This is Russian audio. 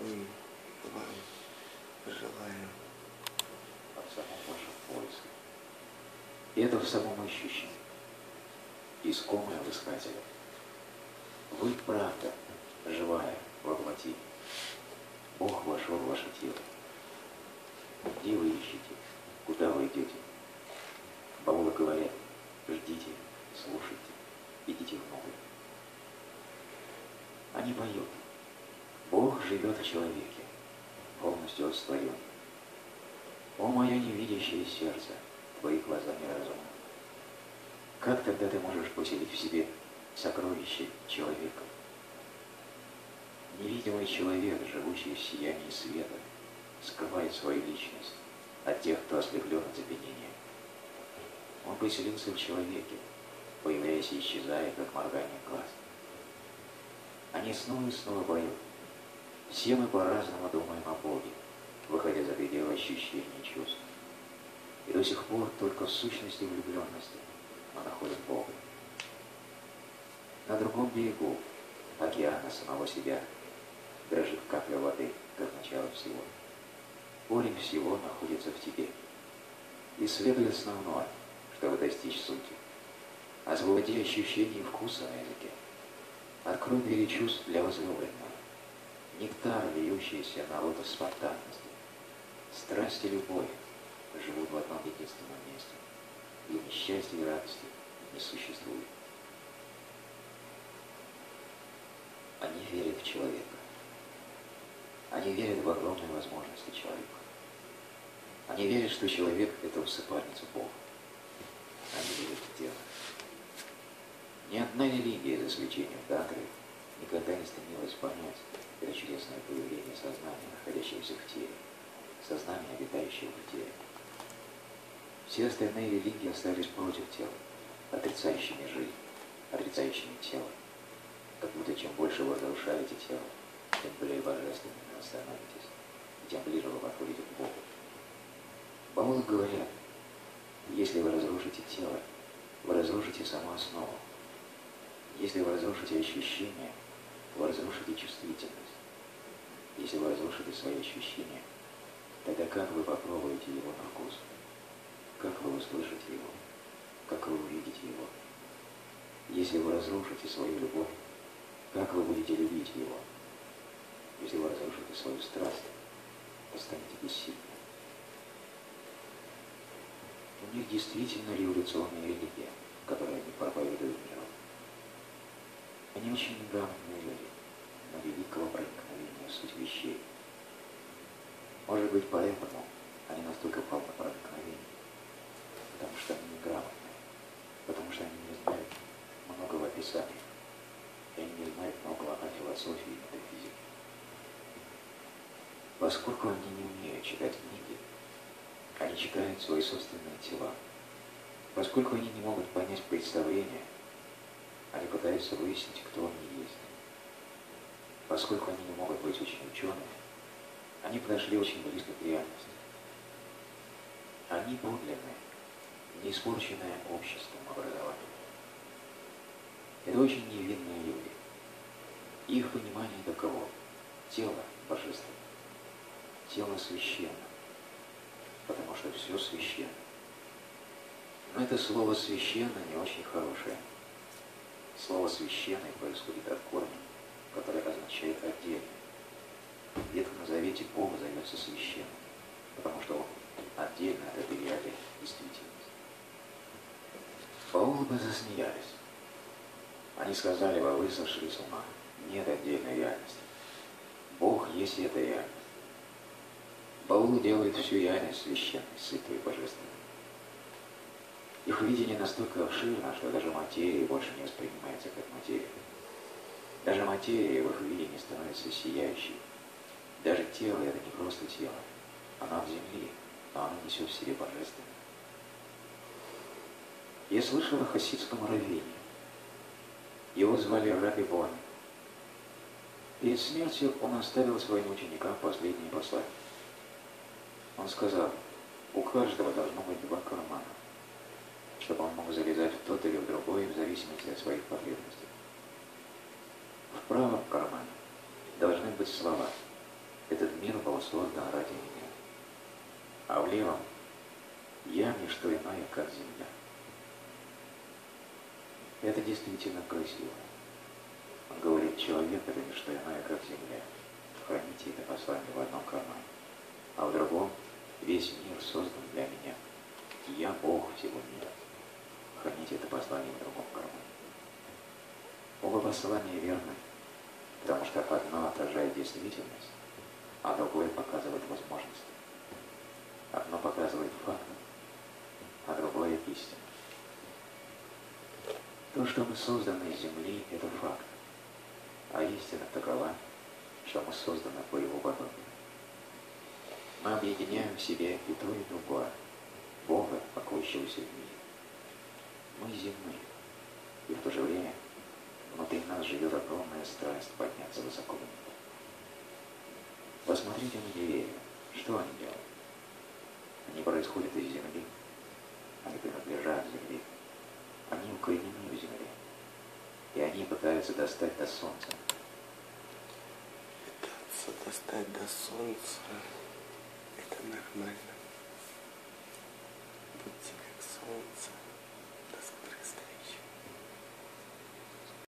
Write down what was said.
мы вам желаем. от самого вашего поиска. И это в самом ощущении, искомое в искателе. Вы правда, живая, во плоти. Бог вошел в ваше тело. Где вы ищете? Куда вы идете? Баулы говорят, ждите, слушайте, идите в новый. Они поют. Живет в человеке, полностью растворен. О, мое невидящее сердце, твои глаза не разумны. Как тогда ты можешь поселить в себе сокровище человека? Невидимый человек, живущий в сиянии света, скрывает свою личность от тех, кто ослеплен от запьянения. Он поселился в человеке, появляясь и исчезая, как моргание глаз. Они снова и снова поют. Все мы по-разному думаем о Боге, выходя за пределы ощущений и чувств. И до сих пор только в сущности влюбленности мы находим Бога. На другом берегу океана самого себя дрожит капля воды, как начало всего. Корень всего находится в тебе. Исследуй основное, чтобы достичь сути. Освободи ощущение вкуса на языке. Открой двери чувств для возлюбленного. Нектар, льющийся на лотос спонтанности. Страсть и любовь живут в одном единственном месте. И несчастья и радости не существует. Они верят в человека. Они верят в огромные возможности человека. Они верят, что человек – это усыпальница Бога. Они верят в тело. Ни одна религия, за исключением Никогда не стремилась понять это чудесное появление сознания, находящегося в теле, сознания, обитающего в теле. Все остальные религии остались против тела, отрицающими жизнь, отрицающими тело. Как будто чем больше вы разрушаете тело, тем более божественными вы становитесь, и тем ближе вы подходите к Богу. Баулы говорят, если вы разрушите тело, вы разрушите саму основу. Если вы разрушите ощущения, вы разрушите чувствительность. Если вы разрушите свои ощущения, тогда как вы попробуете его на вкус? Как вы услышите его? Как вы увидите его? Если вы разрушите свою любовь, как вы будете любить его? Если вы разрушите свою страсть, то станете бессильны. У них действительно революционная религия, которую они проповедуют миру. Они очень неграмотные люди, но великого проникновения в суть вещей. Может быть, поэтому они настолько полны проникновения, потому что они неграмотные, потому что они не знают многого описания, и они не знают многого о философии и метафизике. Поскольку они не умеют читать книги, они читают свои собственные тела. Поскольку они не могут понять представление, они пытаются выяснить, кто они есть. Поскольку они не могут быть очень учеными, они подошли очень близко к реальности. Они подлинные, не испорченное обществом образование. Это очень невинные люди. Их понимание таково. Тело божественно. Тело священно потому что все священно. Но это слово «священно» не очень хорошее. Слово «священный» происходит от корня, который означает «отдельно». В Ветхом Завете Бог зовется священным, потому что Он отдельно от этой реальной действительности. Бы засмеялись. Они сказали бы, вы сошли с ума. Нет отдельной реальности. Бог есть эта реальность. Баул делает всю реальность священной, святой божественной. Их видение настолько обширно, что даже материя больше не воспринимается как материя. Даже материя в их видении становится сияющей. Даже тело – это не просто тело. Оно в земле, но оно несет в себе божественное. Я слышал о хасидском раввине. Его звали Раби Бон. Перед смертью он оставил своим ученикам последнее послание. Он сказал, у каждого должно быть два кармана, чтобы он мог залезать в тот или в другой, в зависимости от своих потребностей. В правом кармане должны быть слова. Это левом я не что иное, как земля. Это действительно красиво. Он говорит, человек это не что иное, как земля. Храните это послание в одном кармане. А в другом весь мир создан для меня. Я Бог всего мира. Храните это послание в другом кармане. Оба послания верны, потому что одно отражает действительность, а другое показывает возможность. Одно показывает факт, а другое истину. То, что мы созданы из земли, это факт, а истина такова, что мы созданы по его подобию. Мы объединяем в себе и то, и другое, Бога, покоящегося в мире. Мы земны, и в то же время внутри нас живет огромная страсть подняться высоко. Посмотрите на деревья, что они делают? Они происходят из земли, они принадлежат земле, они укоренены в земле, и они пытаются достать до солнца. Пытаться достать до солнца, это нормально. Будьте как солнце.